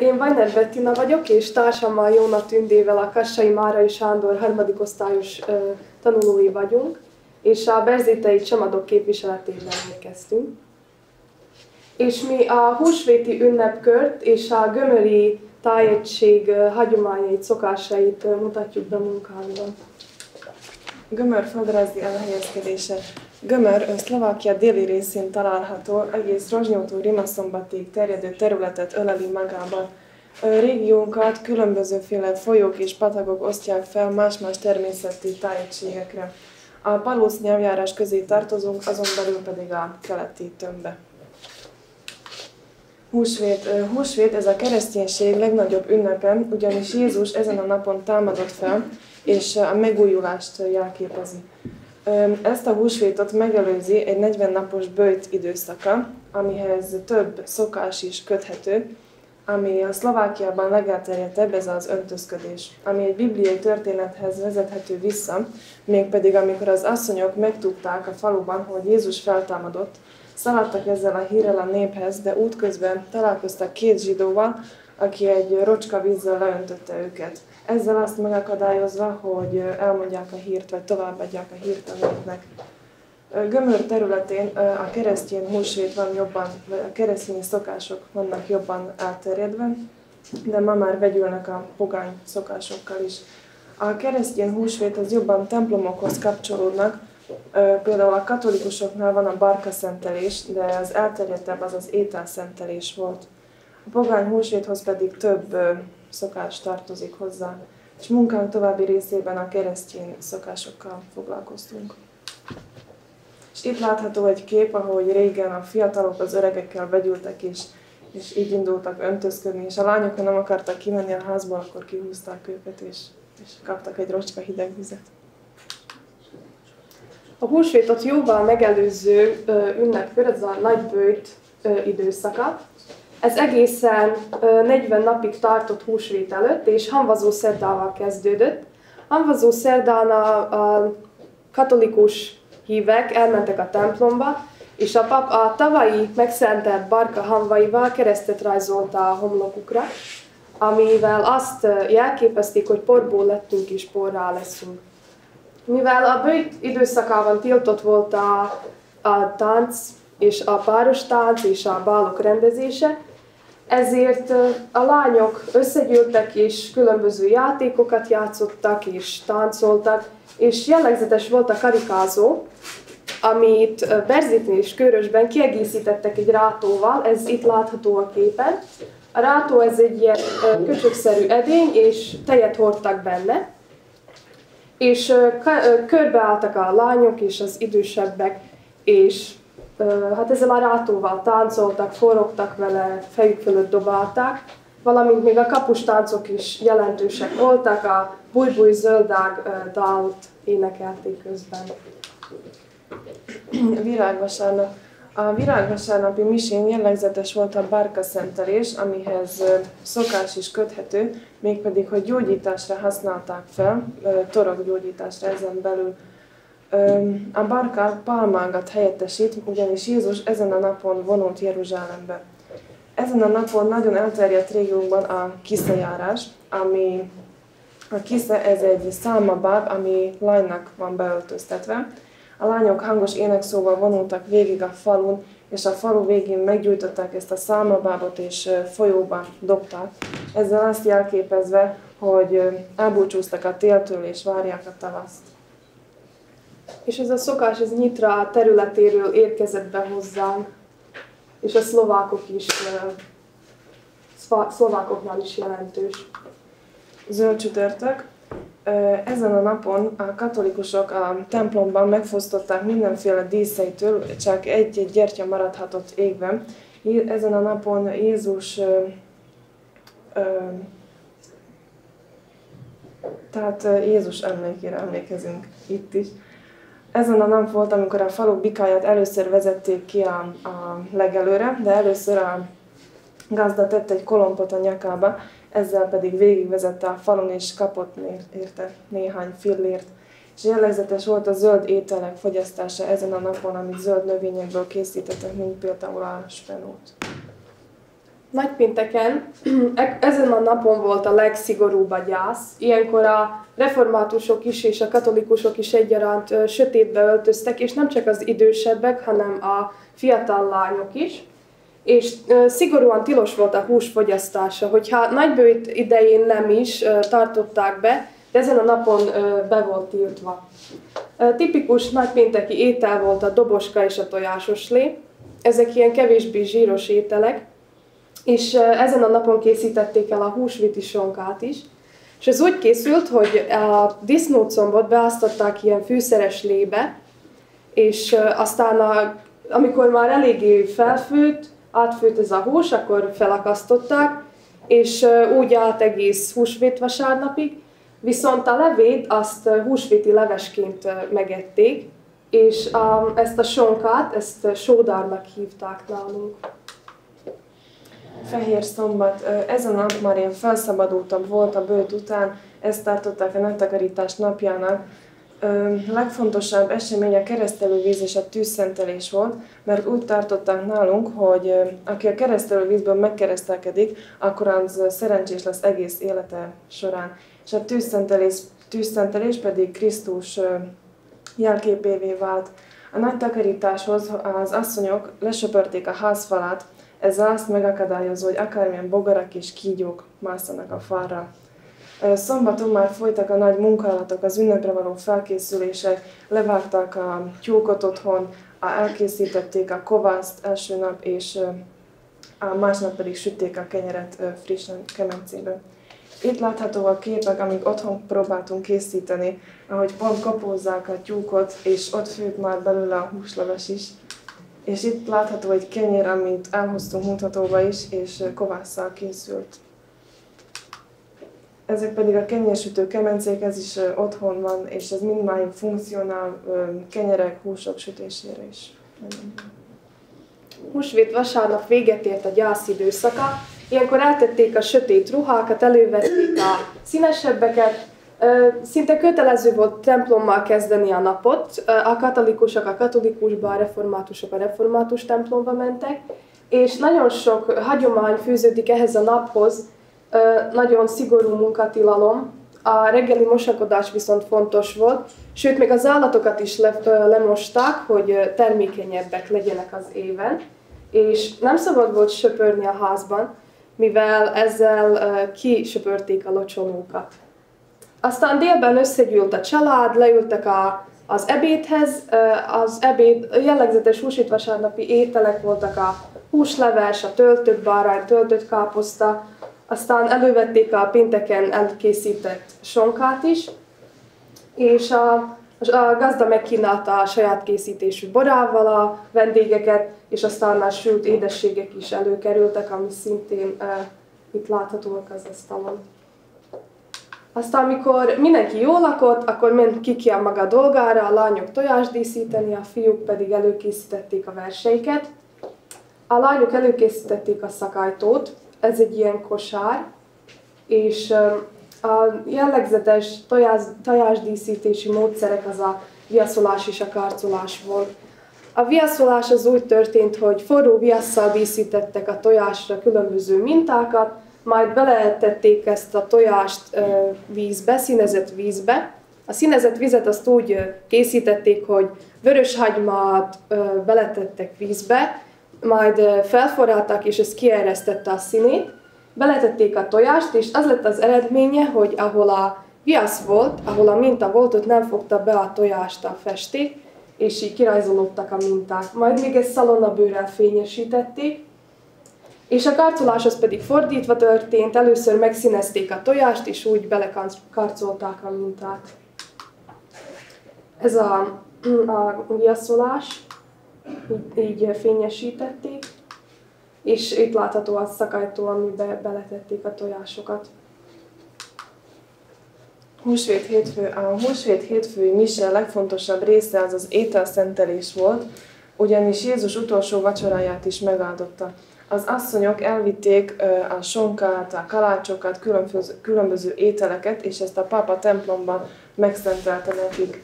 Én Vajner Bettina vagyok, és társammal Jóna Tündével a Kassai Márai Sándor harmadik osztályos tanulói vagyunk, és a Berzétei Csamadok képviseletében érkeztünk. És mi a húsvéti ünnepkört és a gömöri tájegység hagyományait, szokásait mutatjuk be munkánkban. Gömör földrajzi elhelyezkedése. Gömör Szlovákia déli részén található, egész Rozsnyótól Rimaszombatig terjedő területet öleli magában. A régiónkat különbözőféle folyók és patagok osztják fel más-más természeti tájegységekre. A palusz nyelvjárás közé tartozunk, azon belül pedig a keleti tömbbe. Húsvét. Húsvét ez a kereszténység legnagyobb ünnepe, ugyanis Jézus ezen a napon támadott fel, és a megújulást jelképezi. Ezt a húsvétot megelőzi egy 40 napos bőjt időszaka, amihez több szokás is köthető, ami a Szlovákiában legelterjedtebb, ez az öntözködés, ami egy bibliai történethez vezethető vissza, mégpedig amikor az asszonyok megtudták a faluban, hogy Jézus feltámadott, szaladtak ezzel a hírrel a néphez, de útközben találkoztak két zsidóval, aki egy rocska vízzel leöntötte őket. Ezzel azt megakadályozva, hogy elmondják a hírt, vagy továbbadják a hírt a népnek. Gömör területén a keresztény húsvét van jobban, a keresztény szokások vannak jobban elterjedve, de ma már vegyülnek a pogány szokásokkal is. A keresztény húsvét az jobban templomokhoz kapcsolódnak, például a katolikusoknál van a barka szentelés, de az elterjedtebb az az ételszentelés volt. A pogány húsvéthoz pedig több szokás tartozik hozzá, és munkánk további részében a keresztény szokásokkal foglalkoztunk. És itt látható egy kép, ahogy régen a fiatalok az öregekkel vegyültek, és, és így indultak öntözködni, és a lányok, ha nem akartak kimenni a házból, akkor kihúzták őket, és, és kaptak egy rocska hideg vizet. A húsvétot jóval megelőző ünnepkör, ez a nagybőjt időszaka, ez egészen 40 napig tartott húsvét előtt, és hamvazó szerdával kezdődött. Hamvazó szerdán a, a katolikus hívek elmentek a templomba, és a pap a tavalyi megszentelt barka hamvaival keresztet rajzolta a homlokukra, amivel azt jelképezték, hogy porból lettünk és porrá leszünk. Mivel a bőjt időszakában tiltott volt a, a tánc, és a páros tánc és a bálok rendezése, ezért a lányok összegyűltek és különböző játékokat játszottak és táncoltak, és jellegzetes volt a karikázó, amit Berzitnél és Körösben kiegészítettek egy rátóval, ez itt látható a képen. A rátó ez egy ilyen köcsökszerű edény, és tejet hordtak benne, és körbeálltak a lányok és az idősebbek, és hát ezzel a rátóval táncoltak, forogtak vele, fejük fölött dobálták, valamint még a kapustáncok is jelentősek voltak, a bujbuj zöldág dalt énekelték közben. Virágvasárnap. A virágvasárnapi misén jellegzetes volt a bárka szentelés, amihez szokás is köthető, mégpedig, hogy gyógyításra használták fel, torokgyógyításra ezen belül a barka palmágat helyettesít, ugyanis Jézus ezen a napon vonult Jeruzsálembe. Ezen a napon nagyon elterjedt régiónkban a kiszajárás, ami a kisze ez egy szálmabáb, ami lánynak van beöltöztetve. A lányok hangos énekszóval vonultak végig a falun, és a falu végén meggyújtották ezt a szálmabábot, és folyóba dobták. Ezzel azt jelképezve, hogy elbúcsúztak a téltől, és várják a tavaszt. És ez a szokás, ez Nyitra területéről érkezett be hozzánk, és a szlovákok is, szlovákoknál is jelentős. Zöld csütörtök. Ezen a napon a katolikusok a templomban megfosztották mindenféle díszeitől, csak egy-egy gyertya maradhatott égben. Ezen a napon Jézus tehát Jézus emlékére emlékezünk itt is. Ezen a nap volt, amikor a falu bikáját először vezették ki a, a legelőre, de először a gazda tett egy kolompot a nyakába, ezzel pedig végigvezette a falun és kapott érte néhány fillért. és jellegzetes volt a zöld ételek fogyasztása ezen a napon, amit zöld növényekből készítettek, mint például a spenót. Nagypénteken e- ezen a napon volt a legszigorúbb a gyász. Ilyenkor a reformátusok is és a katolikusok is egyaránt sötétbe öltöztek, és nem csak az idősebbek, hanem a fiatal lányok is. És szigorúan tilos volt a hús fogyasztása, hogyha nagybőjt idején nem is tartották be, de ezen a napon be volt tiltva. Tipikus nagypénteki étel volt a doboska és a tojásos lé. Ezek ilyen kevésbé zsíros ételek, és ezen a napon készítették el a húsviti sonkát is. És ez úgy készült, hogy a disznócombot beáztatták ilyen fűszeres lébe, és aztán a, amikor már eléggé felfőtt, átfőtt ez a hús, akkor felakasztották, és úgy állt egész húsvét vasárnapig, viszont a levét azt húsvéti levesként megették, és ezt a sonkát, ezt sódárnak hívták nálunk. Fehér szombat, ez a nap már ilyen felszabadultabb volt a bőt után, ezt tartották a nagytakarítás napjának. Legfontosabb esemény a keresztelővíz és a tűzszentelés volt, mert úgy tartották nálunk, hogy aki a keresztelővízből megkeresztelkedik, akkor az szerencsés lesz egész élete során. És a tűzszentelés, tűzszentelés pedig Krisztus jelképévé vált. A nagy takarításhoz az asszonyok lesöpörték a házfalát, ez azt megakadályozó, hogy akármilyen bogarak és kígyók másztanak a falra. Szombaton már folytak a nagy munkálatok, az ünnepre való felkészülések, levágták a tyúkot otthon, elkészítették a kovászt első nap, és a másnap pedig sütték a kenyeret frissen kemencébe. Itt látható a képek, amik otthon próbáltunk készíteni, ahogy pont kapózzák a tyúkot, és ott főtt már belőle a húsleves is. És itt látható egy kenyér, amit elhoztunk mutatóba is, és kovásszal készült. Ezek pedig a kenyérsütő kemencék, ez is otthon van, és ez mindmáig funkcionál kenyerek, húsok sütésére is. Húsvét vasárnap véget ért a gyász időszaka, ilyenkor eltették a sötét ruhákat, elővették a színesebbeket, Szinte kötelező volt templommal kezdeni a napot. A katolikusok a katolikusba, a reformátusok a református templomba mentek, és nagyon sok hagyomány fűződik ehhez a naphoz, nagyon szigorú munkatilalom. A reggeli mosakodás viszont fontos volt, sőt, még az állatokat is le, lemosták, hogy termékenyebbek legyenek az éven, és nem szabad volt söpörni a házban, mivel ezzel kisöpörték a locsonókat. Aztán délben összegyűlt a család, leültek a, az ebédhez, az ebéd jellegzetes húsít vasárnapi ételek voltak a húsleves, a töltött bárány, töltött káposzta, aztán elővették a pénteken elkészített sonkát is, és a, a gazda megkínálta a saját készítésű borával a vendégeket, és aztán a sült édességek is előkerültek, ami szintén uh, itt láthatóak az asztalon. Aztán, amikor mindenki jól lakott, akkor ment ki ki a maga dolgára, a lányok tojást díszíteni, a fiúk pedig előkészítették a verseiket. A lányok előkészítették a szakájtót, ez egy ilyen kosár, és a jellegzetes tojás, tojásdíszítési módszerek az a viaszolás és a karcolás volt. A viaszolás az úgy történt, hogy forró viasszal díszítettek a tojásra különböző mintákat, majd beletették ezt a tojást vízbe, színezett vízbe. A színezett vizet azt úgy készítették, hogy vörös hagymát beletettek vízbe, majd felforrálták, és ez kieresztette a színét. Beletették a tojást, és az lett az eredménye, hogy ahol a viasz volt, ahol a minta volt, ott nem fogta be a tojást a festék, és így kirajzolódtak a minták. Majd még ezt szalonnabőrrel fényesítették, és a karcolás az pedig fordítva történt, először megszínezték a tojást, és úgy belekarcolták a mintát. Ez a, a viaszolás, így, így fényesítették, és itt látható a szakajtó, amiben beletették a tojásokat. Húsvét hétfő. A húsvét hétfői mise legfontosabb része az az ételszentelés volt, ugyanis Jézus utolsó vacsoráját is megáldotta az asszonyok elvitték a sonkát, a kalácsokat, különböző, különböző ételeket, és ezt a pápa templomban megszentelte nekik.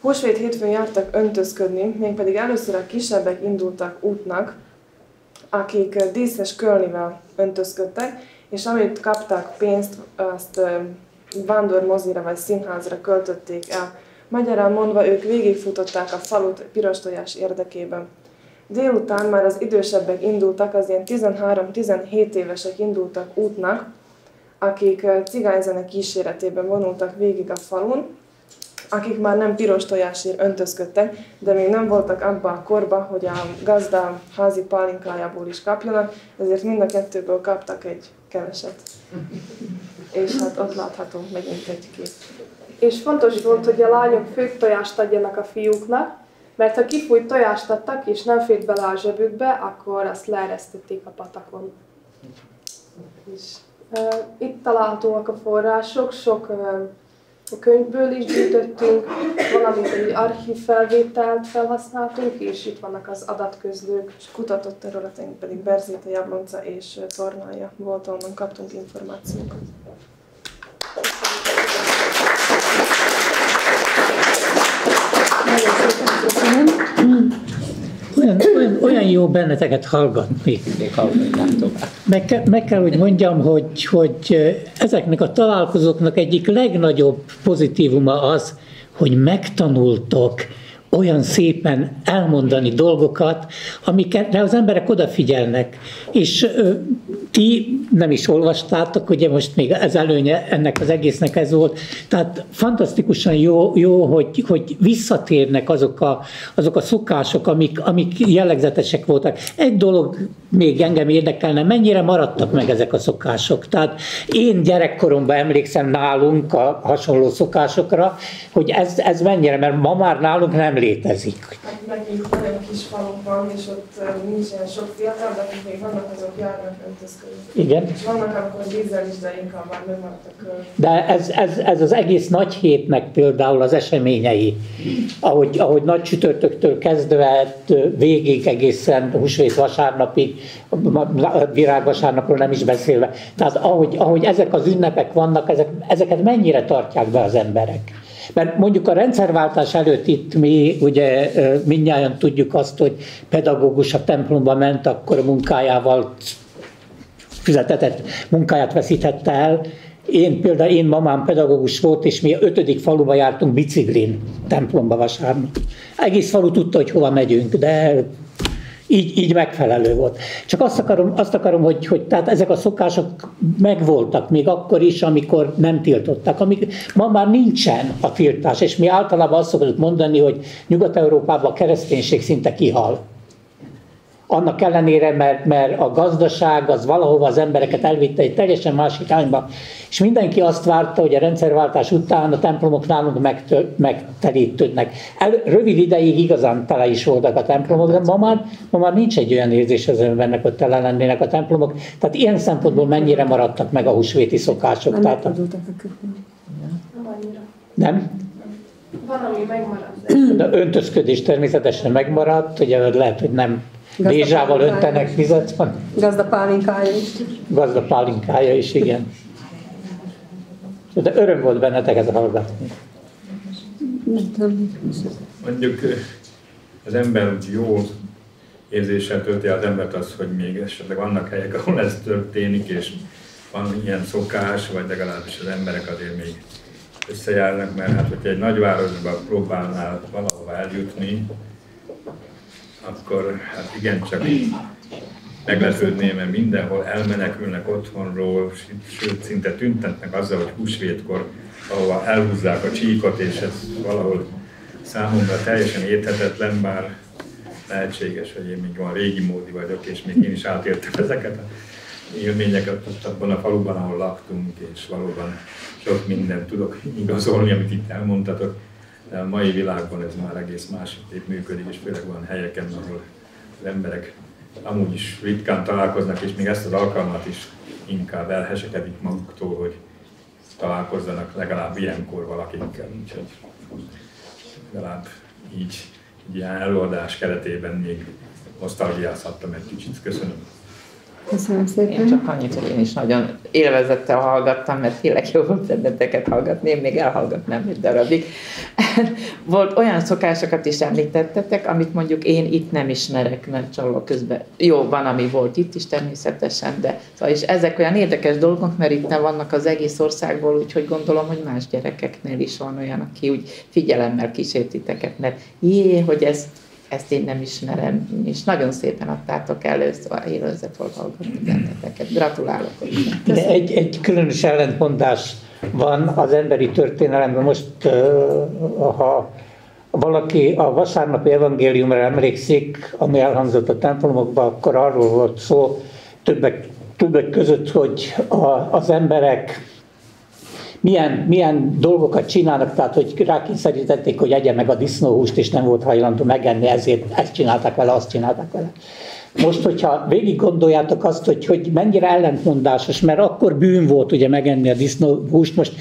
Húsvét hétfőn jártak öntözködni, mégpedig először a kisebbek indultak útnak, akik díszes kölnivel öntözködtek, és amit kapták pénzt, azt vándormozira vagy színházra költötték el. Magyarán mondva ők végigfutották a falut piros tojás érdekében. Délután már az idősebbek indultak, az ilyen 13-17 évesek indultak útnak, akik cigányzene kíséretében vonultak végig a falun, akik már nem piros tojásért öntözködtek, de még nem voltak abban a korban, hogy a gazda házi pálinkájából is kapjanak, ezért mind a kettőből kaptak egy keveset. És hát ott látható megint egy kép. És fontos volt, hogy a lányok főbb tojást adjanak a fiúknak, mert ha kifújt tojást adtak, és nem fért bele a zsebükbe, akkor azt leeresztették a patakon. És, uh, itt találhatóak a források, sok uh, könyvből is gyűjtöttünk, valamint egy archív felvételt felhasználtunk, és itt vannak az adatközlők. És kutatott területeink pedig Berzéta, Jablonca és Tornája volt, onnan kaptunk információkat. Olyan, olyan, olyan jó benneteket hallgatni. Meg, meg kell, hogy mondjam, hogy, hogy ezeknek a találkozóknak egyik legnagyobb pozitívuma az, hogy megtanultok olyan szépen elmondani dolgokat, amikre az emberek odafigyelnek. És ti nem is olvastátok, ugye most még ez előnye ennek az egésznek ez volt. Tehát fantasztikusan jó, jó hogy, hogy visszatérnek azok a, azok a szokások, amik, amik jellegzetesek voltak. Egy dolog még engem érdekelne, mennyire maradtak meg ezek a szokások. Tehát én gyerekkoromban emlékszem nálunk a hasonló szokásokra, hogy ez, ez mennyire, mert ma már nálunk nem létezik. Hát nekünk nagyon kis falunk van, és ott nincs ilyen sok fiatal, de akik még vannak, azok járnak öntözködni. Igen. Vannak akkor is, de ez, ez, ez az egész nagy hétnek például az eseményei, ahogy, ahogy nagy csütörtöktől kezdve végig egészen húsvét vasárnapig, virágvasárnapról nem is beszélve. Tehát ahogy, ahogy ezek az ünnepek vannak, ezek, ezeket mennyire tartják be az emberek? Mert mondjuk a rendszerváltás előtt itt mi ugye mindnyáján tudjuk azt, hogy pedagógus a templomba ment, akkor a munkájával fizetetett munkáját veszítette el. Én például, én mamám pedagógus volt, és mi ötödik faluba jártunk biciklin templomba vasárnap. Egész falu tudta, hogy hova megyünk, de így, így megfelelő volt. Csak azt akarom, azt akarom hogy, hogy tehát ezek a szokások megvoltak még akkor is, amikor nem tiltottak. Amik, ma már nincsen a tiltás, és mi általában azt szoktuk mondani, hogy Nyugat-Európában a kereszténység szinte kihal annak ellenére, mert, mert a gazdaság az valahova az embereket elvitte egy teljesen másik irányba, és mindenki azt várta, hogy a rendszerváltás után a templomok nálunk megterítődnek. El, rövid ideig igazán tele is voltak a templomok, de ma már, ma már nincs egy olyan érzés az embernek, hogy tele lennének a templomok. Tehát ilyen szempontból mennyire maradtak meg a húsvéti szokások. Nem Tehát, a... Nem? Van, ami megmaradt. De öntözködés természetesen megmaradt, ugye lehet, hogy nem Dézsával öntenek vizet van? Gazda pálinkája is. Gazda pálinkája is, igen. De öröm volt benneteket hallgatni. Mondjuk az ember jó érzéssel tölti az embert az, hogy még esetleg vannak helyek, ahol ez történik, és van ilyen szokás, vagy legalábbis az emberek azért még összejárnak, mert hát, hogyha egy nagyvárosban próbálnál valahova eljutni, akkor hát igencsak meglepődném, mert mindenhol elmenekülnek otthonról, sőt szinte tüntetnek azzal, hogy húsvétkor, ahova elhúzzák a csíkot, és ez valahol számomra teljesen érthetetlen, bár lehetséges, hogy én még olyan régi módi vagyok, és még én is átértem ezeket a élményeket abban a faluban, ahol laktunk, és valóban sok mindent tudok igazolni, amit itt elmondtatok de a mai világban ez már egész másképp működik, és főleg van helyeken, ahol az emberek amúgy is ritkán találkoznak, és még ezt az alkalmat is inkább elhesekedik maguktól, hogy találkozzanak legalább ilyenkor valakikkel. Úgyhogy legalább így egy ilyen előadás keretében még nosztalgiázhattam egy kicsit. Köszönöm. Köszönöm szépen. Én csak annyit, hogy én is nagyon élvezettel hallgattam, mert tényleg jó volt benneteket hallgatni, én még elhallgatnám egy darabig. volt olyan szokásokat is említettetek, amit mondjuk én itt nem ismerek, mert csaló közben. Jó, van, ami volt itt is természetesen, de szóval és ezek olyan érdekes dolgok, mert itt nem vannak az egész országból, úgyhogy gondolom, hogy más gyerekeknél is van olyan, aki úgy figyelemmel kísértiteket, mert jé, hogy ezt ezt én nem ismerem, és nagyon szépen adtátok elő, szóval élvezet volt hallgatni benneteket. Gratulálok De egy, egy különös ellentmondás van az emberi történelemben. Most, ha valaki a vasárnapi evangéliumra emlékszik, ami elhangzott a templomokban, akkor arról volt szó többek, többek között, hogy a, az emberek milyen, milyen dolgokat csinálnak, tehát hogy rákényszerítették, hogy egye meg a disznóhúst, és nem volt hajlandó megenni, ezért ezt csinálták vele, azt csinálták vele. Most, hogyha végig gondoljátok azt, hogy, hogy mennyire ellentmondásos, mert akkor bűn volt ugye megenni a disznóhúst, most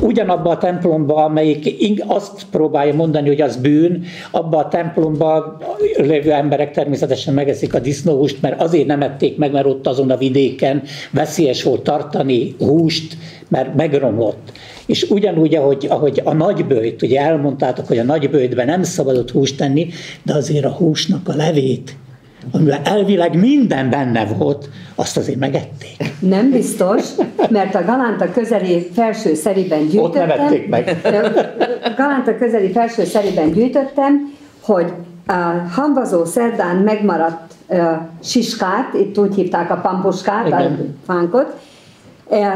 ugyanabban a templomban, amelyik azt próbálja mondani, hogy az bűn, abban a templomban lévő emberek természetesen megeszik a disznóhúst, mert azért nem ették meg, mert ott azon a vidéken veszélyes volt tartani húst, mert megromlott. És ugyanúgy, ahogy, ahogy a nagybőjt, ugye elmondtátok, hogy a nagybőjtben nem szabadott húst tenni, de azért a húsnak a levét, amivel elvileg minden benne volt, azt azért megették. Nem biztos, mert a Galánta közeli felső szeriben gyűjtöttem. Ott nem ették meg. Galánta közeli felső szeriben gyűjtöttem, hogy a hambazó szerdán megmaradt uh, siskát, itt úgy hívták a pampuskát, Igen. a fánkot, uh,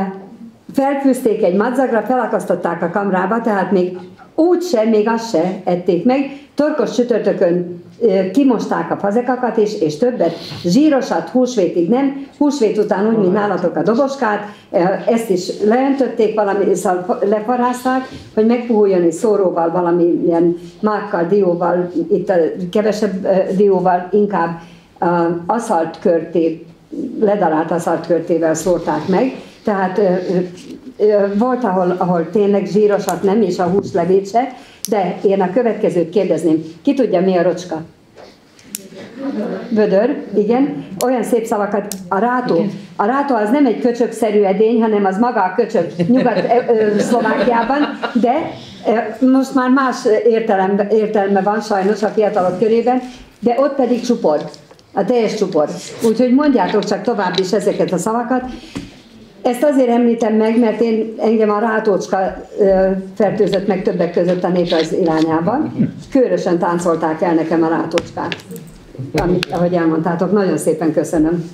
felfűzték egy madzagra, felakasztották a kamrába, tehát még úgy sem, még azt se ették meg. Torkos csütörtökön kimosták a fazekakat is, és többet zsírosat húsvétig nem, húsvét után úgy, mint nálatok a doboskát, ezt is leöntötték, valami, szóval leparázták, hogy megpuhuljon egy szóróval, valamilyen mákkal, dióval, itt kevesebb dióval, inkább aszalt körté, ledarált aszalt körtével szórták meg, tehát volt, ahol, ahol tényleg zsírosat nem, és a húslevét se, de én a következőt kérdezném. Ki tudja, mi a rocska? Vödör, igen. Olyan szép szavakat. A rátó. A rátó az nem egy köcsökszerű edény, hanem az maga a köcsök Nyugat-Szlovákiában, de most már más értelme, értelme van sajnos a fiatalok körében, de ott pedig csupor. A teljes csupor. Úgyhogy mondjátok csak tovább is ezeket a szavakat. Ezt azért említem meg, mert én engem a rátócska fertőzött meg többek között a néprajz irányában. Körösen táncolták el nekem a rátócskát. Amit, ahogy elmondtátok, nagyon szépen köszönöm.